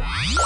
Yeah.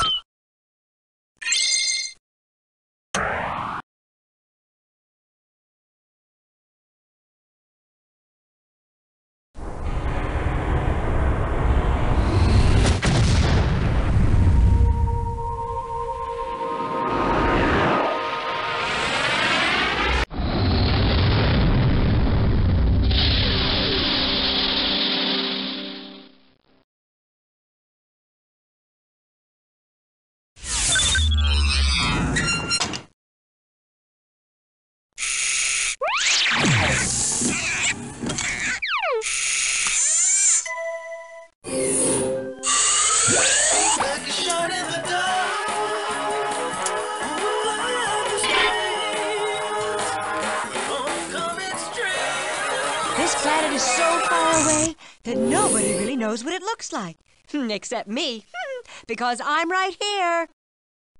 This planet is so far away that nobody really knows what it looks like. Except me, because I'm right here.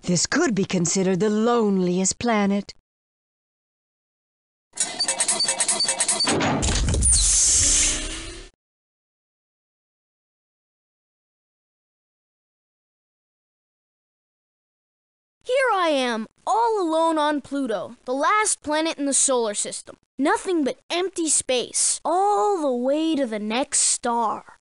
This could be considered the loneliest planet. I am, all alone on Pluto, the last planet in the solar system. Nothing but empty space, all the way to the next star.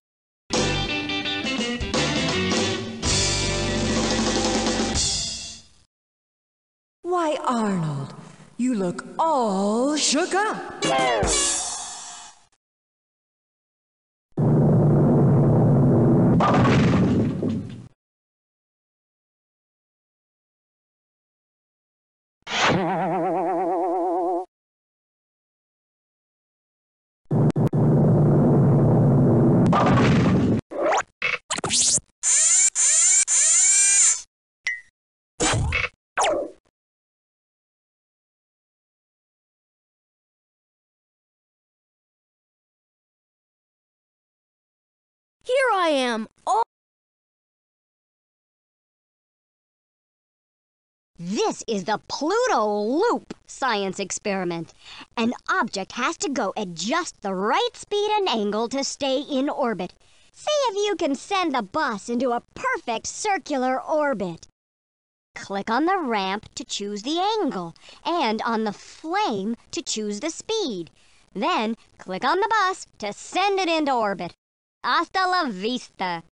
Why, Arnold, you look all shook up. Here I am, all This is the Pluto Loop science experiment. An object has to go at just the right speed and angle to stay in orbit. See if you can send the bus into a perfect circular orbit. Click on the ramp to choose the angle and on the flame to choose the speed. Then click on the bus to send it into orbit. Hasta la vista.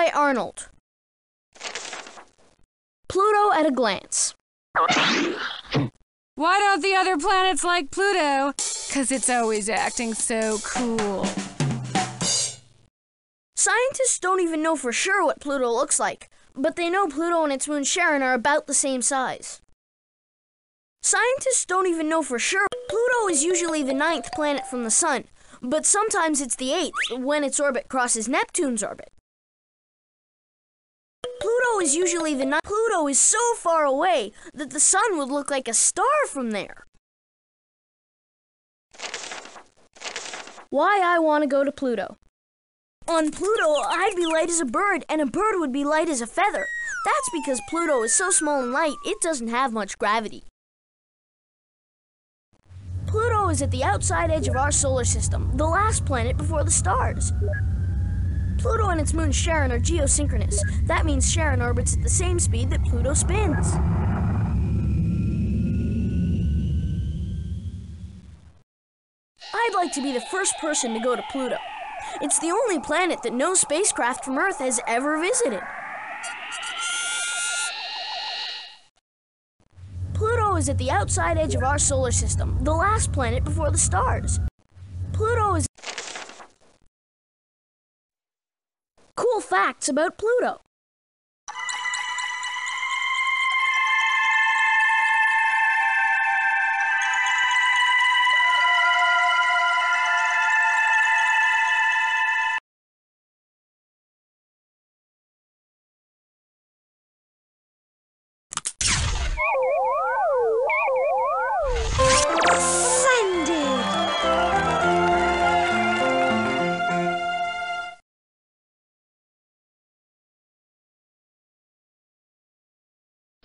By Arnold. Pluto at a glance. Why don't the other planets like Pluto? Because it's always acting so cool. Scientists don't even know for sure what Pluto looks like, but they know Pluto and its moon Charon are about the same size. Scientists don't even know for sure. Pluto is usually the ninth planet from the Sun, but sometimes it's the eighth when its orbit crosses Neptune's orbit. Pluto is usually the night. Pluto is so far away that the Sun would look like a star from there. Why I want to go to Pluto. On Pluto, I'd be light as a bird, and a bird would be light as a feather. That's because Pluto is so small and light, it doesn't have much gravity. Pluto is at the outside edge of our solar system, the last planet before the stars. Pluto and its moon Charon are geosynchronous. That means Charon orbits at the same speed that Pluto spins. I'd like to be the first person to go to Pluto. It's the only planet that no spacecraft from Earth has ever visited. Pluto is at the outside edge of our solar system, the last planet before the stars. Pluto is. Cool facts about Pluto.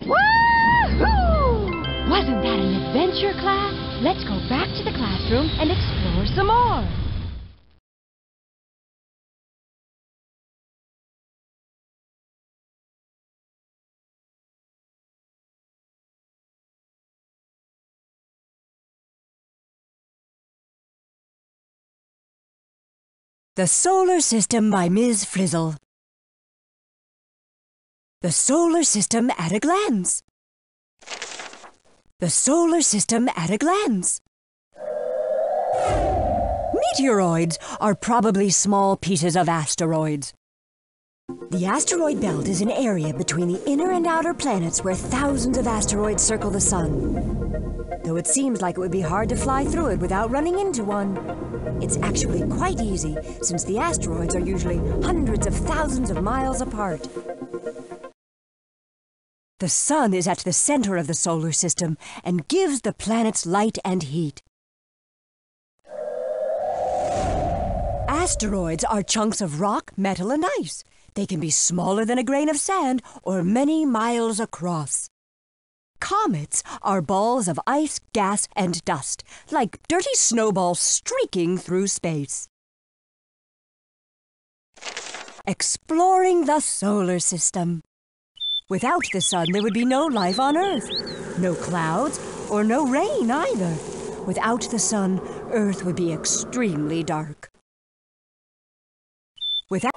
Woohoo! Wasn't that an adventure, class? Let's go back to the classroom and explore some more. The Solar System by Ms. Frizzle. The Solar System at a glance. The Solar System at a glance. Meteoroids are probably small pieces of asteroids. The asteroid belt is an area between the inner and outer planets where thousands of asteroids circle the Sun. Though it seems like it would be hard to fly through it without running into one. It's actually quite easy since the asteroids are usually hundreds of thousands of miles apart. The Sun is at the center of the solar system and gives the planets light and heat. Asteroids are chunks of rock, metal, and ice. They can be smaller than a grain of sand or many miles across. Comets are balls of ice, gas, and dust, like dirty snowballs streaking through space. Exploring the solar system. Without the sun, there would be no life on Earth. No clouds or no rain either. Without the sun, Earth would be extremely dark. Without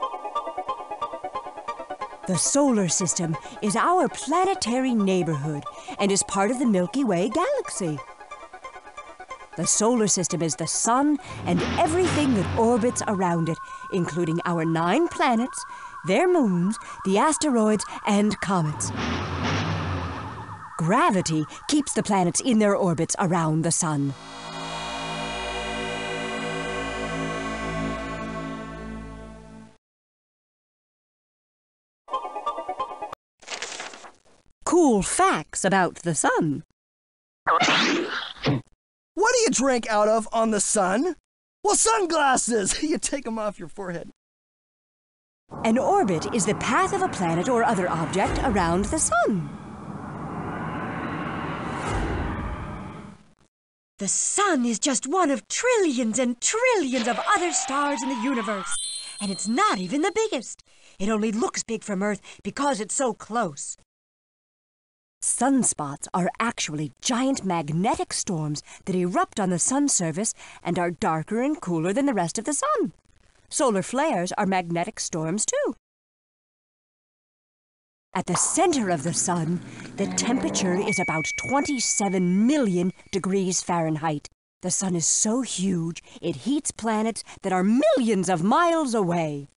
the solar system is our planetary neighborhood and is part of the Milky Way galaxy. The solar system is the sun and everything that orbits around it, including our nine planets, their moons, the asteroids, and comets. Gravity keeps the planets in their orbits around the sun. Cool facts about the sun. What do you drink out of on the sun? Well, sunglasses! you take them off your forehead. An orbit is the path of a planet or other object around the sun. The sun is just one of trillions and trillions of other stars in the universe. And it's not even the biggest. It only looks big from Earth because it's so close. Sunspots are actually giant magnetic storms that erupt on the sun's surface and are darker and cooler than the rest of the sun. Solar flares are magnetic storms too. At the center of the sun, the temperature is about 27 million degrees Fahrenheit. The sun is so huge, it heats planets that are millions of miles away.